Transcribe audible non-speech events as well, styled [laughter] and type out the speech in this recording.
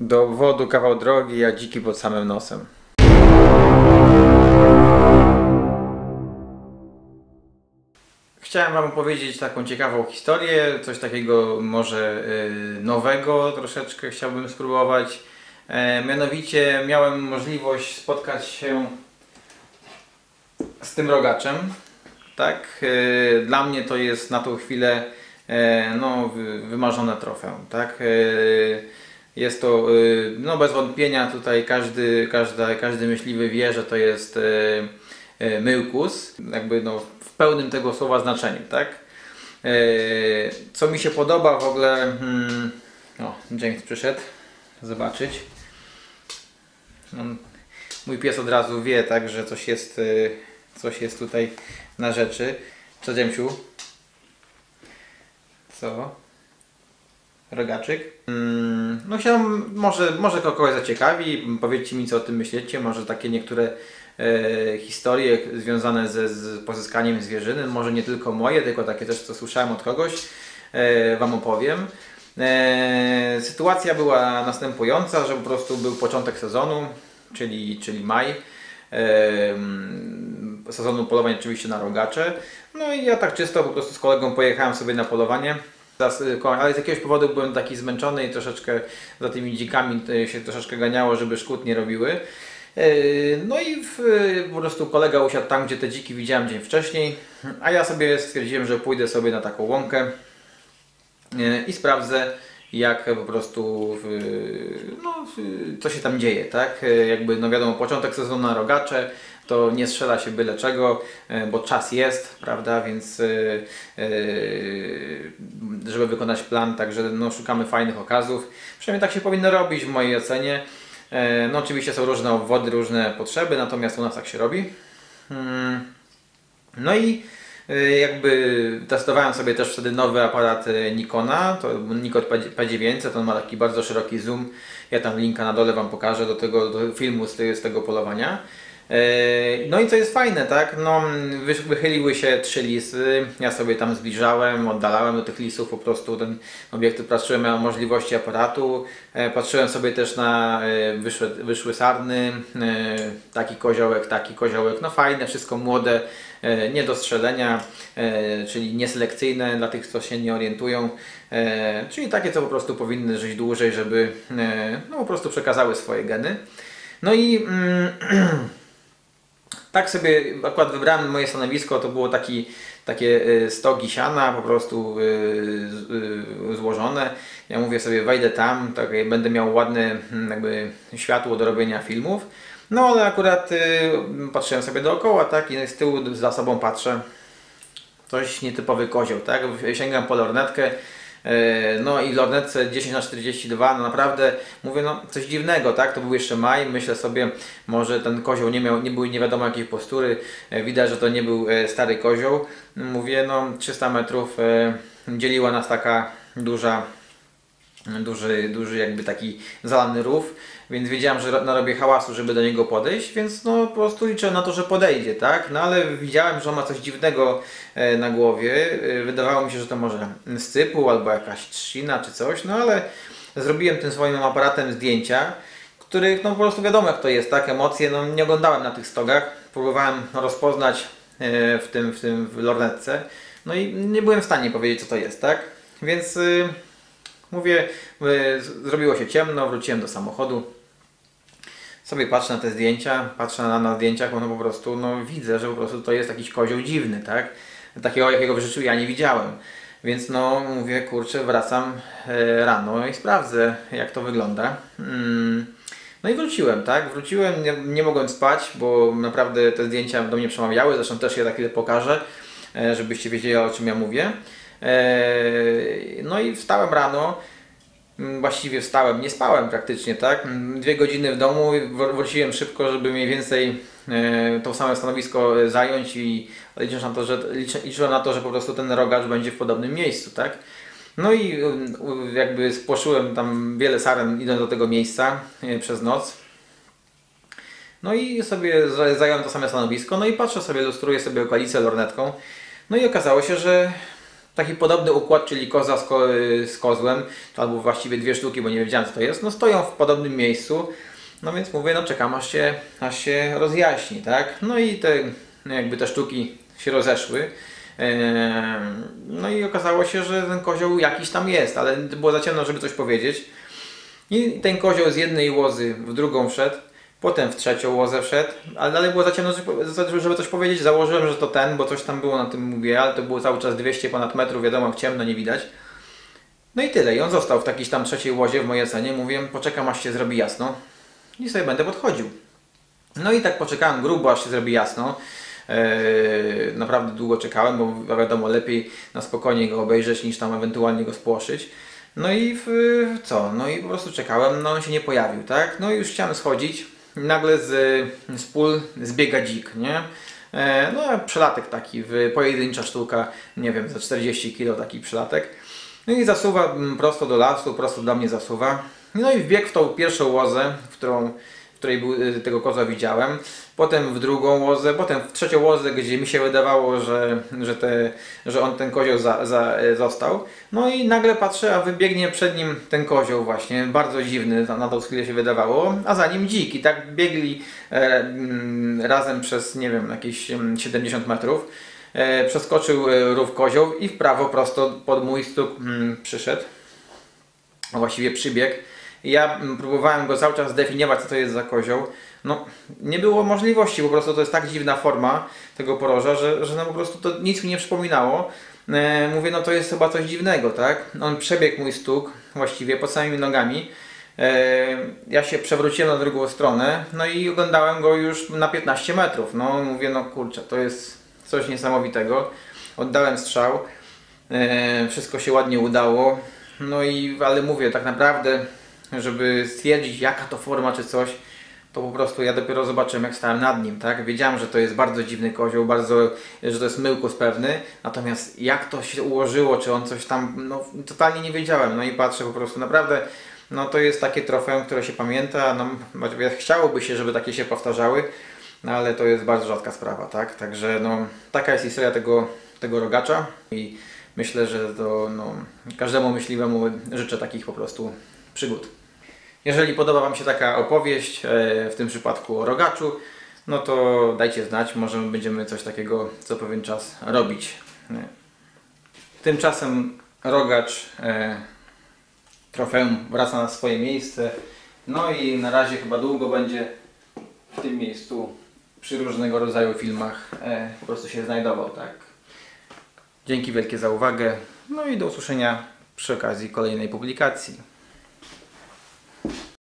Do wodu kawał drogi, a dziki pod samym nosem. Chciałem Wam opowiedzieć taką ciekawą historię, coś takiego może y, nowego troszeczkę chciałbym spróbować. E, mianowicie miałem możliwość spotkać się z tym rogaczem. Tak, e, dla mnie to jest na tą chwilę e, no, wy- wymarzone trofeum. Tak, jest to e, no, bez wątpienia tutaj każdy, każda, każdy myśliwy wie, że to jest e, e, myłkus, jakby no, w pełnym tego słowa znaczeniu. Tak. Co mi się podoba w ogóle, hmm, o, James przyszedł zobaczyć. Mój pies od razu wie, tak, że coś jest, y, coś jest tutaj na rzeczy. Co, Dziemciu? Co? Rogaczyk? Mm, no chciałem, może, może kogoś zaciekawi, powiedzcie mi co o tym myślicie, może takie niektóre e, historie związane ze, z pozyskaniem zwierzyny, może nie tylko moje, tylko takie też co słyszałem od kogoś, e, Wam opowiem. E, sytuacja była następująca, że po prostu był początek sezonu, czyli, czyli maj. Em, sezonu polowań oczywiście na rogacze. No i ja tak czysto po prostu z kolegą pojechałem sobie na polowanie. Ko- Ale z jakiegoś powodu byłem taki zmęczony i troszeczkę za tymi dzikami y, się troszeczkę ganiało, żeby szkód nie robiły. E, No i w, po prostu kolega usiadł tam, gdzie te dziki widziałem dzień wcześniej, a ja sobie stwierdziłem, że pójdę sobie na taką łąkę i sprawdzę jak po prostu co się tam dzieje, tak? E, Jakby no wiadomo, początek sezonu na rogacze to nie strzela się byle czego, e, bo czas jest, prawda, więc żeby wykonać plan, także no, szukamy fajnych okazów. Przynajmniej tak się powinno robić w mojej ocenie. No oczywiście są różne obwody, różne potrzeby, natomiast u nas tak się robi. Hmm. No i y, jakby testowałem sobie też wtedy nowy aparat y, Nikona, to Nikon P- P900, on ma taki bardzo szeroki zoom. Ja tam linka na dole Wam pokażę do tego do filmu z tego polowania. Y, No i co jest fajne, tak? No, wy- wychyliły się trzy lisy, ja sobie tam zbliżałem, oddalałem do tych lisów po prostu ten obiektyw, patrzyłem na możliwości aparatu, e, patrzyłem sobie też na e, wyszłe, wyszły sarny, e, taki koziołek, taki koziołek, no fajne, wszystko młode, nie do strzelenia, czyli nieselekcyjne dla tych, co się nie orientują, czyli takie, co po prostu powinny żyć dłużej, żeby no, po prostu przekazały swoje geny. No i mm, [clears throat] tak sobie akurat wybrałem moje stanowisko, to było taki, takie y, stogi siana po prostu z- y, złożone. Ja mówię sobie wejdę tam, tak będę miał ładne mm, jakby światło do robienia filmów. No ale akurat patrzyłem sobie dookoła, tak i z tyłu za sobą patrzę coś nietypowy kozioł, tak? Sięgam po lornetkę, e, no i lornetce 10 na 42 no naprawdę mówię, no coś dziwnego, tak? To był jeszcze maj, myślę sobie, może ten kozioł nie miał, nie był nie wiadomo jakiej postury, e, widać, że to nie był e, stary kozioł. Mówię, no 300 metrów e, dzieliła nas taka duża duży, duży jakby taki zalany rów, więc wiedziałem, że ro- narobię hałasu, żeby do niego podejść, więc no po prostu liczę na to, że podejdzie, tak? No ale widziałem, że on ma coś dziwnego e, na głowie. E, Wydawało mi się, że to może scypu albo jakaś trzcina czy coś, no ale zrobiłem tym swoim aparatem zdjęcia, których no po prostu wiadomo jak to jest, tak? Emocje, no nie oglądałem na tych stogach, próbowałem rozpoznać e, w tym, w tym w lornetce, no i nie byłem w stanie powiedzieć co to jest, tak? Więc y, Mówię, z- zrobiło się ciemno, wróciłem do samochodu. Sobie patrzę na te zdjęcia, patrzę na, na zdjęciach, bo no po prostu no, widzę, że po prostu to jest jakiś kozioł dziwny, tak? Takiego, jakiego w życiu ja nie widziałem. Więc no mówię, kurczę, wracam e, rano i sprawdzę, jak to wygląda. Mm. No i wróciłem, tak? Wróciłem, nie, nie mogłem spać, bo naprawdę te zdjęcia do mnie przemawiały, zresztą też je za chwilę pokażę, e, żebyście wiedzieli o czym ja mówię. E, No i wstałem rano, Mm, właściwie wstałem, nie spałem praktycznie, tak? Mm, Dwie godziny w domu, wr- wróciłem szybko, żeby mniej więcej e, to samo stanowisko e, zająć i liczę na to, że, liczyłem na to, że po prostu ten rogacz będzie w podobnym miejscu, tak? No i u- jakby spłoszyłem tam wiele saren idąc do tego miejsca e, przez noc. No i sobie zająłem to same stanowisko, no i patrzę sobie, lustruję sobie okolicę lornetką. No i okazało się, że taki podobny układ, czyli koza z, ko z kozłem, to albo właściwie dwie sztuki, bo nie wiedziałem co to jest, no stoją w podobnym miejscu. No więc mówię, no czekam aż się, aż się rozjaśni, tak? No i te, no jakby te sztuki się rozeszły. No i okazało się, że ten kozioł jakiś tam jest, ale było za ciemno, żeby coś powiedzieć. I ten kozioł z jednej łozy w drugą wszedł, potem w trzecią łozę wszedł, ale dalej było za ciemno, żeby coś powiedzieć. Założyłem, że to ten, bo coś tam było na tym mówię, ale to było cały czas 200 ponad metrów, wiadomo, w ciemno nie widać. No i tyle. I on został w takiej tam trzeciej łozie w mojej ocenie. Mówię, poczekam aż się zrobi jasno i sobie będę podchodził. No i tak poczekałem grubo, aż się zrobi jasno. Eee, naprawdę długo czekałem, bo wiadomo, lepiej na spokojnie go obejrzeć niż tam ewentualnie go spłoszyć. No i w, co? No i po prostu czekałem, no on się nie pojawił, tak? No i już chciałem schodzić. Nagle z, z pól zbiega dzik, nie? E, no przelatek taki, pojedyncza sztuka, nie wiem, za 40 kg taki przelatek. No i zasuwa prosto do lasu, prosto dla mnie zasuwa. No i wbiegł w tą pierwszą łozę, w którą której był, y, tego koza widziałem, potem w drugą łozę, potem w trzecią łozę, gdzie mi się wydawało, że, że, te, że on ten kozioł za, za, y, został. No i nagle patrzę, a wybiegnie przed nim ten kozioł właśnie, bardzo dziwny, na tą chwilę się wydawało, a za nim dzik i tak biegli e, m, razem przez, nie wiem, jakieś 70 metrów. E, przeskoczył e, rów kozioł i w prawo prosto pod mój stóp m, mm, przyszedł, a właściwie przybiegł. Ja mm, próbowałem go cały czas zdefiniować, co to jest za kozioł. No, nie było możliwości, po prostu to jest tak dziwna forma tego poroża, że, że no po prostu to nic mi nie przypominało. E, mówię, no to jest chyba coś dziwnego, tak? On przebiegł mój stóg, właściwie pod samymi nogami. E, ja się przewróciłem na drugą stronę, no i oglądałem go już na 15 metrów. No, mówię, no kurczę, to jest coś niesamowitego. Oddałem strzał, e, wszystko się ładnie udało. No i, ale mówię, tak naprawdę żeby stwierdzić jaka to forma czy coś, to po prostu ja dopiero zobaczyłem jak stałem nad nim, tak? Wiedziałem, że to jest bardzo dziwny kozioł, bardzo, że to jest myłkus pewny, natomiast jak to się ułożyło, czy on coś tam, no totalnie nie wiedziałem, no i patrzę po prostu, naprawdę, no to jest takie trofeum, które się pamięta, no chciałoby się, żeby takie się powtarzały, no ale to jest bardzo rzadka sprawa, tak? Także no, taka jest historia tego, tego rogacza i myślę, że to no, każdemu myśliwemu życzę takich po prostu przygód. Jeżeli podoba Wam się taka opowieść, e, w tym przypadku o rogaczu, no to dajcie znać, może będziemy coś takiego co pewien czas robić. Tymczasem rogacz e, trofeum wraca na swoje miejsce. No i na razie chyba długo będzie w tym miejscu przy różnego rodzaju filmach e, po prostu się znajdował. tak. Dzięki wielkie za uwagę. No i do usłyszenia przy okazji kolejnej publikacji.